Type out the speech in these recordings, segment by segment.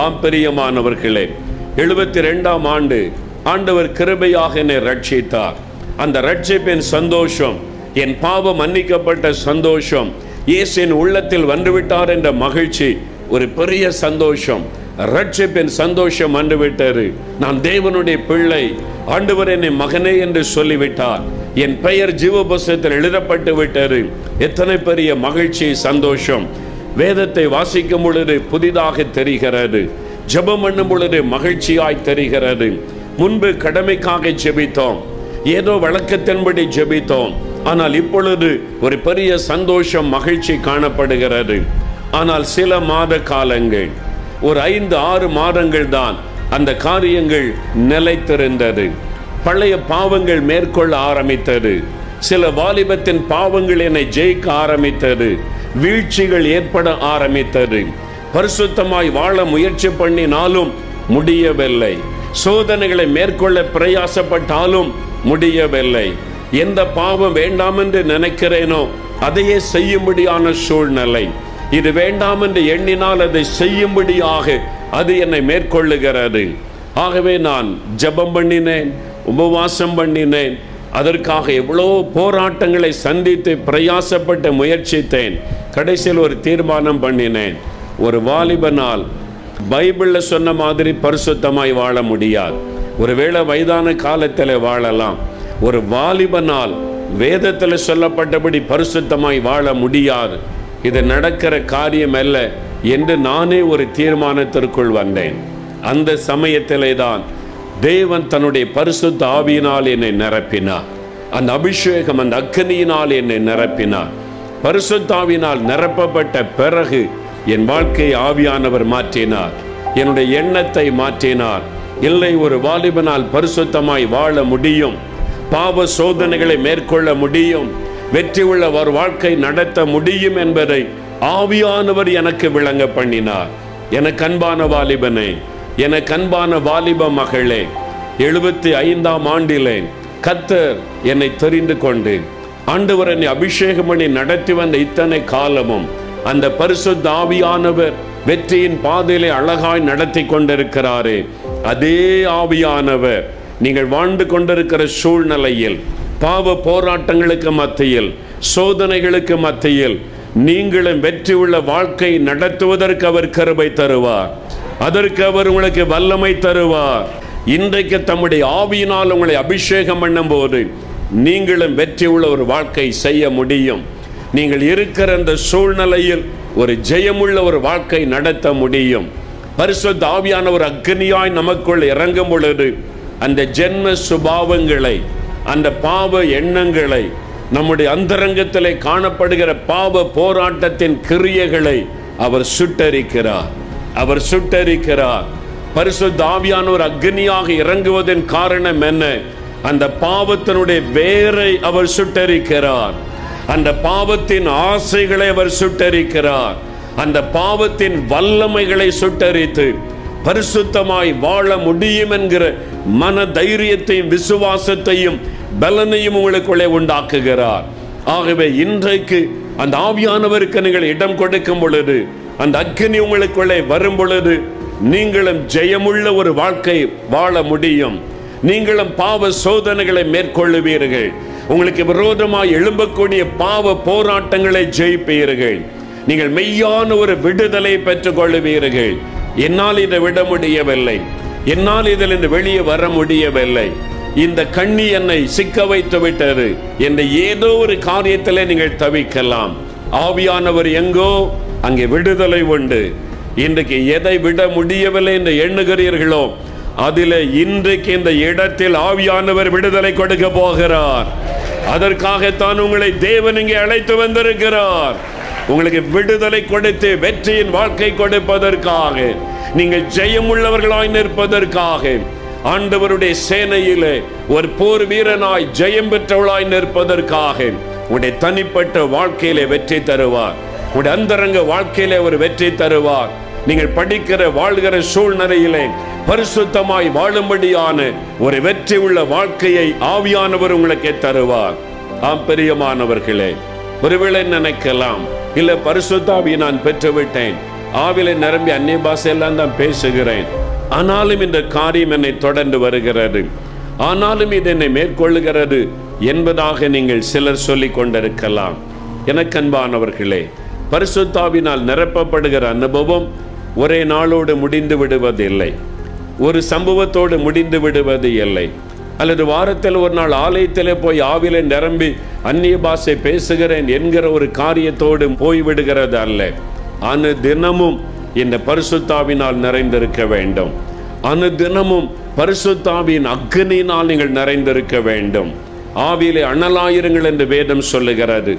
ஆம் பிரியமானவர்களே எழுபத்தி ரெண்டாம் ஆண்டு ஆண்டவர் கிருபையாக என்னை ரட்சித்தார் அந்த ரட்சிப்பின் சந்தோஷம் என் பாவம் மன்னிக்கப்பட்ட சந்தோஷம் இயேசு என் உள்ளத்தில் வந்துவிட்டார் என்ற மகிழ்ச்சி ஒரு பெரிய சந்தோஷம். ரட்சிப்பின் சந்தோஷம் வந்துவிட்டது. நான் தேவனுடைய பிள்ளை ஆண்டவர் என்னை மகனே என்று சொல்லிவிட்டார். என் பெயர் ஜீவபுஸ்தத்தில் எழுதப்பட்டு விட்டது எத்தனை பெரிய மகிழ்ச்சி சந்தோஷம். வேதத்தை வாசிக்கும் பொழுது புதிதாக தெரிகிறது. ஜெபம் பண்ணும் பொழுது மகிழ்ச்சியாய் தெரிகிறது. முன்பு கடமைக்காக ஜெபித்தோம். ஏதோ வழக்கத்தின்படி ஜெபித்தோம். ஆனால் இப்பொழுது ஒரு பெரிய சந்தோஷம் மகிழ்ச்சி காணப்படுகிறது. ஆனால் சில மாத காலங்கள் ஒரு ஐந்து ஆறு மாதங்கள் தான் அந்த காரியங்கள் நிலைத்திருந்தது. பழைய பாவங்கள் மேற்கொள்ள ஆரம்பித்தது. சில வாலிபத்தின் பாவங்கள் என்னை ஜெயிக்க ஆரம்பித்தது. வீழ்ச்சிகள் ஏற்பட ஆரம்பித்தது. பரிசுத்தமாய் வாழ முயற்சி பண்ணினாலும் முடியவில்லை. சோதனைகளை மேற்கொள்ள பிரயாசப்பட்டாலும் முடியவில்லை. எந்த பாவம் வேண்டாம் என்று நினைக்கிறேனோ அதையே செய்யும்படியான சூழ்நிலை. இது வேண்டாம் என்று எண்ணினால் அதை செய்யும்படியாக அது என்னை மேற்கொள்ளுகிறது. ஆகவே நான் ஜெபம் பண்ணினேன் உபவாசம் பண்ணினேன் அதற்காக எவ்வளோ போராட்டங்களை சந்தித்து பிரயாசப்பட்டு முயற்சித்தேன். கடைசியில் ஒரு தீர்மானம் பண்ணினேன். ஒரு வாலிபனால் பைபிளில் சொன்ன மாதிரி பரிசுத்தமாய் வாழ முடியாது. ஒருவேளை வயதான காலத்தில் வாழலாம். ஒரு வாலிபனால் வேதத்தில் சொல்லப்பட்டபடி பரிசுத்தமாய் வாழ முடியாது. இது நடக்கிற காரியம் அல்ல என்று நானே ஒரு தீர்மானத்திற்குள் வந்தேன். அந்த சமயத்திலே தான் தேவன் தன்னுடைய பரிசுத்த ஆவியினால் என்னை நிரப்பினார். அந்த அபிஷேகம் அந்த அக்கனியினால் என்னை நிரப்பினார். பரிசுத்தாவினால் நிரப்பப்பட்ட பிறகு என் வாழ்க்கையை ஆவியானவர் மாற்றினார். என்னுடைய எண்ணத்தை மாற்றினார். இல்லை ஒரு வாலிபனால் பரிசுத்தமாய் வாழ முடியும். பாவ சோதனைகளை மேற்கொள்ள முடியும். வெற்றி உள்ள ஒரு வாழ்க்கை நடத்த முடியும் என்பதை ஆவியானவர் எனக்கு விளங்க பண்ணினார். எனக்கு அன்பான வாலிபனே எனக்கு அன்பான வாலிப மகளே எழுபத்தி ஐந்தாம் ஆண்டிலே கத்தர் என்னை தெரிந்து கொண்டு ஆண்டவர் என்னை அபிஷேகம் பண்ணி நடத்தி வந்த இத்தனை காலமும் அந்த பரிசுத்த ஆவியானவர் வெற்றியின் பாதையிலே அழகாய் நடத்தி கொண்டிருக்கிறாரே. அதே ஆவியானவர் நீங்கள் வாழ்ந்து கொண்டிருக்கிற சூழ்நிலையில் பாவ போராட்டங்களுக்கு மத்தியில் சோதனைகளுக்கு மத்தியில் நீங்களும் வெற்றி உள்ள வாழ்க்கை நடத்துவதற்கு அவர் கருவை தருவார். அதற்கு அவர் உங்களுக்கு வல்லமை தருவார். இன்றைக்கு தம்முடைய ஆவியினால் உங்களை அபிஷேகம் பண்ணும்போது நீங்களும் வெற்றி உள்ள ஒரு வாழ்க்கை செய்ய முடியும். நீங்கள் இருக்கிற அந்த சூழ்நிலையில் ஒரு ஜெயமுள்ள ஒரு வாழ்க்கை நடத்த முடியும். பரிசுத்த ஆவியான ஒரு அக்னியாய் நமக்குள் இறங்கும் பொழுது அந்த ஜென்ம சுபாவங்களை அந்த பாவ எண்ணங்களை நம்முடைய அந்தரங்கத்திலே காணப்படுகிற பாவ போராட்டத்தின் கிரியைகளை அவர் சுட்டரிக்கிறார். அவர் சுட்டரிக்கிறார். பரிசதாவியான ஒரு அக்னியாக இறங்குவதன் காரணம் என்ன? அந்த பாவத்தினுடைய வேரை அவர் சுட்டரிக்கிறார். அந்த பாவத்தின் ஆசைகளை அவர் சுட்டரிக்கிறார். அந்த பாவத்தின் வல்லமைகளை சுட்டரித்து பரிசுத்தமாய் வாழ முடியும் என்கிற மன தைரியத்தையும் விசுவாசத்தையும் பலனையும் உங்களுக்குள்ளே உண்டாக்குகிறார். ஆகவே இன்றைக்கு அந்த ஆவியானவருக்கு நீங்கள் இடம் கொடுக்கும் பொழுது அந்த அக்கினி உங்களுக்குள்ளே வரும் பொழுது நீங்களும் ஜெயமுள்ள ஒரு வாழ்க்கை வாழ முடியும். நீங்களும் பாவ சோதனைகளை மேற்கொள்ளுவீர்கள். உங்களுக்கு விரோதமாக எழும்பக்கூடிய பாவ போராட்டங்களை ஜெயிப்பீர்கள். நீங்கள் மெய்யான ஒரு விடுதலை பெற்றுக் கொள்ளுவீர்கள் என்னால் இதை விட முடியவில்லை. என்னால் இதில் இருந்து வெளியே வர முடியவில்லை. இந்த கண்ணி என்னை சிக்க வைத்து விட்டது என்ற ஏதோ ஒரு காரியத்திலே நீங்கள் தவிக்கலாம். ஆவியானவர் எங்கோ அங்கே விடுதலை உண்டு. இன்றைக்கு எதை விட முடியவில்லை என்று எண்ணுகிறீர்களோ அதிலே இன்றைக்கு இந்த இடத்தில் ஆவியானவர் விடுதலை கொடுக்க போகிறார். அதற்காகத்தான் உங்களை தேவன் இங்கே அழைத்து வந்திருக்கிறார். உங்களுக்கு விடுதலை கொடுத்து வெற்றியின் வாழ்க்கை கொடுப்பதற்காக நீங்கள் ஜெயமுள்ளவர்களாய் நிற்பதற்காக ஆண்டவருடைய சேனையிலே ஒரு போர் வீரனாய் ஜெயம் பெற்றவளாய் நிற்பதற்காக உடைய தனிப்பட்ட வாழ்க்கையிலே வெற்றி தருவார். உடைய அந்தரங்க வாழ்க்கையிலே ஒரு வெற்றி தருவார். நீங்கள் படிக்கிற வாழ்கிற சூழ்நிலையிலே பரிசுத்தமாய் வாழும்படியான ஒரு வெற்றி உள்ள வாழ்க்கையை ஆவியானவர் உங்களுக்கு தருவார். ஆம் பெரியமானவர்களே ஒருவேளை நினைக்கலாம் இல்ல பரிசுத்தாவி நான் பெற்றுவிட்டேன். ஆவிலை நிரம்பி அந்நிய பாஷையெல்லாம் தான் பேசுகிறேன். ஆனாலும் இந்த காரியம் என்னை தொடர்ந்து வருகிறது. ஆனாலும் இது என்னை மேற்கொள்ளுகிறது என்பதாக நீங்கள் சிலர் சொல்லி கொண்டிருக்கலாம். எனக்கன்பானவர்களே பரிசுத்தாவினால் நிரப்பப்படுகிற அனுபவம் ஒரே நாளோடு முடிந்து விடுவதில்லை ஒரு சம்பவத்தோடு முடிந்து விடுவது இல்லை. அல்லது வாரத்தில் ஒரு நாள் ஆலயத்திலே போய் ஆவிலே நிரம்பி அந்நிய பாஷை பேசுகிறேன் என்கிற ஒரு காரியத்தோடு போய்விடுகிறது அல்ல. அனு தினமும் இந்த பரிசுத்தாவினால் நிறைந்திருக்க வேண்டும். அனு தினமும் பரிசுத்தாவின் அக்னியினால் நீங்கள் நிறைந்திருக்க வேண்டும். ஆவியிலே அனலாயிருங்கள் என்று வேதம் சொல்லுகிறது.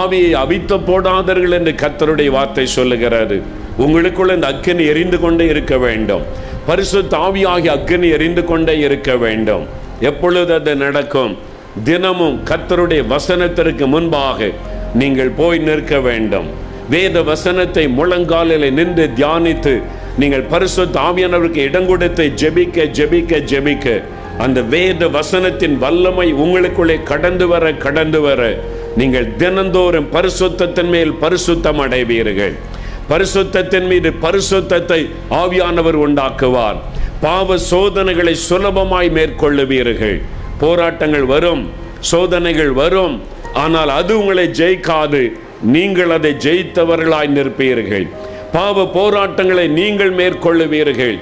ஆவியை அவித்த போடாதர்கள் என்று கத்தருடைய வார்த்தை சொல்லுகிறது. உங்களுக்குள்ள இந்த அக்கினி எரிந்து கொண்டே இருக்க வேண்டும். பரிசுத்த ஆவியாகி அக்கினி எரிந்து கொண்டே இருக்க வேண்டும். எப்பொழுது அது நடக்கும்? தினமும் கத்தருடைய வசனத்திற்கு முன்பாக நீங்கள் போய் நிற்க வேண்டும். வேத வசனத்தை முழங்காலில் நின்று தியானித்து நீங்கள் பரிசு தாவியானவருக்கு இடம் கொடுத்து ஜெபிக்க ஜெபிக்க ஜெபிக்க. அந்த வேத வசனத்தின் வல்லமை உங்களுக்குள்ளே கடந்து வர கடந்து வர நீங்கள் தினந்தோறும் பரிசுத்தத்தின் மேல் பரிசுத்தம் அடைவீர்கள். பரிசுத்தத்தின் மீது பரிசுத்தத்தை ஆவியானவர் உண்டாக்குவார். பாவ சோதனைகளை சுலபமாய் மேற்கொள்ளுவீர்கள். போராட்டங்கள் வரும் சோதனைகள் வரும். ஆனால் அது உங்களை ஜெயிக்காது. நீங்கள் அதை ஜெயித்தவர்களாய் நிற்பீர்கள். பாவ போராட்டங்களை நீங்கள் மேற்கொள்ளுவீர்கள்.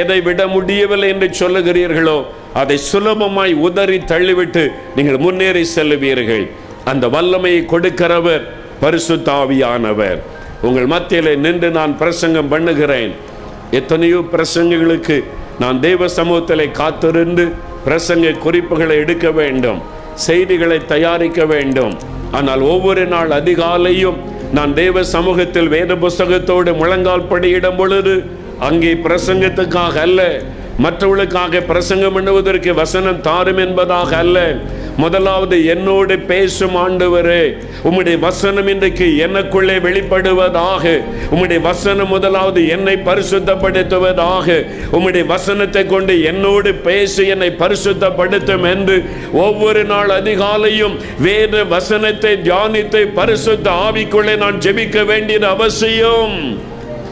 எதை விட முடியவில்லை என்று சொல்லுகிறீர்களோ அதை சுலபமாய் உதறி தள்ளிவிட்டு நீங்கள் முன்னேறி செல்லுவீர்கள். அந்த வல்லமையை கொடுக்கிறவர் பரிசுத்தாவியானவர் உங்கள் மத்தியில் நின்று நான் பிரசங்கம் பண்ணுகிறேன். எத்தனையோ பிரசங்கங்களுக்கு நான் தெய்வ சமூகத்தில் காத்திருந்து பிரசங்க குறிப்புகளை எடுக்க வேண்டும் செய்திகளை தயாரிக்க வேண்டும். ஆனால் ஒவ்வொரு நாள் அதிகாலையும் நான் தேவ சமூகத்தில் வேத புஸ்தகத்தோடு முழங்கால் படியிடும் பொழுது அங்கே பிரசங்கத்துக்காக அல்ல மற்றவர்களுக்காக பிரசங்கம் பண்ணுவதற்கு வசனம் தாரும் என்பதாக அல்ல. முதலாவது என்னோடு பேசும் ஆண்டவரே உம்முடைய வசனம் இன்றைக்கு எனக்குள்ளே வெளிப்படுவதாக உம்முடைய வசனம் முதலாவது என்னை பரிசுத்தப்படுத்துவதாக உம்முடைய வசனத்தை கொண்டு என்னோடு பேசி என்னை பரிசுத்தப்படுத்தும் என்று ஒவ்வொரு நாள் அதிகாலையும் வேத வசனத்தை தியானித்து பரிசுத்த ஆவிக்குள்ளே நான் ஜெபிக்க வேண்டியது அவசியம்.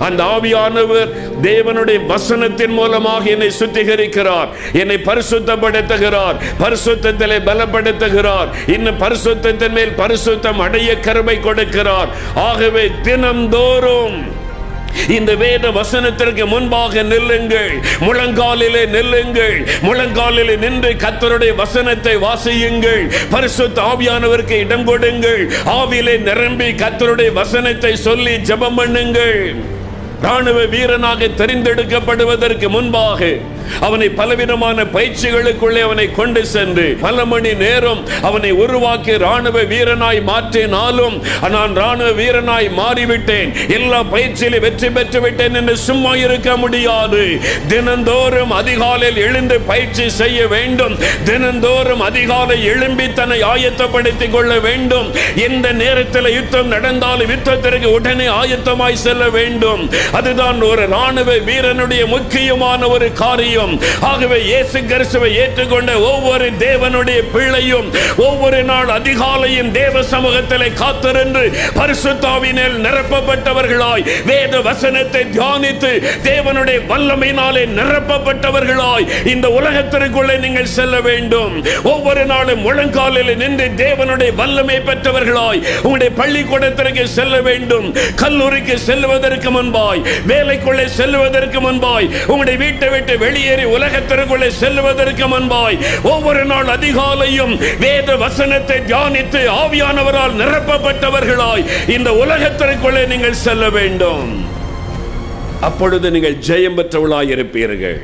அந்த ஆவியானவர் தேவனுடைய வசனத்தின் மூலமாக என்னை சுத்திகரிக்கிறார். என்னை பரிசுத்தப்படுத்துகிறார். பரிசுத்தத்திலே பலப்படுத்துகிறார். இன்னும் பரிசுத்தத்தின் மேல் பரிசுத்தம் அடைய கருமை கொடுக்கிறார். ஆகவே தினந்தோறும் இந்த வேத வசனத்திற்கு முன்பாக நில்லுங்கள். முழங்காலிலே நில்லுங்கள். முழங்காலிலே நின்று கத்தருடைய வசனத்தை வாசியுங்கள். பரிசுத்த ஆவியானவருக்கு இடம் கொடுங்கள். ஆவியிலே நிரம்பி கத்தருடைய வசனத்தை சொல்லி ஜெபம் பண்ணுங்கள். ராணுவ வீரனாக தெரிந்தெடுக்கப்படுவதற்கு முன்பாக அவனை பலவிதமான பயிற்சிகளுக்குள்ளே அவனை கொண்டு சென்று பல மணி நேரம் அவனை உருவாக்கி ராணுவ வீரனாய் மாற்றினாலும் நான் ராணுவ வீரனாய் மாறிவிட்டேன். எல்லா பயிற்சியிலும் வெற்றி பெற்று விட்டேன் என்று சும்மா இருக்க முடியாது. தினந்தோறும் அதிகாலையில் எழுந்து பயிற்சி செய்ய வேண்டும். தினந்தோறும் அதிகாலை எழும்பி தன்னை ஆயத்தப்படுத்திக் கொள்ள வேண்டும். எந்த நேரத்தில் யுத்தம் நடந்தாலும் யுத்தத்திற்கு உடனே ஆயத்தமாய் செல்ல வேண்டும். அதுதான் ஒரு ராணுவ வீரனுடைய முக்கியமான ஒரு காரியம். முடியும் ஆகவே இயேசு கிறிஸ்துவை ஏற்றுக்கொண்ட ஒவ்வொரு தேவனுடைய பிள்ளையும் ஒவ்வொரு நாள் அதிகாலையும் தேவ சமூகத்தில் காத்திருந்து பரிசுத்தாவினில் நிரப்பப்பட்டவர்களாய் வேத வசனத்தை தியானித்து தேவனுடைய வல்லமையினாலே நிரப்பப்பட்டவர்களாய் இந்த உலகத்திற்குள்ளே நீங்கள் செல்ல வேண்டும். ஒவ்வொரு நாளும் முழங்காலில் நின்று தேவனுடைய வல்லமை பெற்றவர்களாய் உங்களுடைய பள்ளிக்கூடத்திற்கு செல்ல வேண்டும். கல்லூரிக்கு செல்வதற்கு முன்பாய் வேலைக்குள்ளே செல்வதற்கு முன்பாய் உங்களுடைய வீட்டை விட்டு வெளியே வெளியேறி உலகத்திற்குள்ளே செல்வதற்கு முன்பாய் ஒவ்வொரு நாள் அதிகாலையும் வேத வசனத்தை தியானித்து ஆவியானவரால் நிரப்பப்பட்டவர்களாய். இந்த உலகத்திற்குள்ளே நீங்கள் செல்ல வேண்டும். அப்பொழுது நீங்கள் ஜெயம் பெற்றவளாய் இருப்பீர்கள்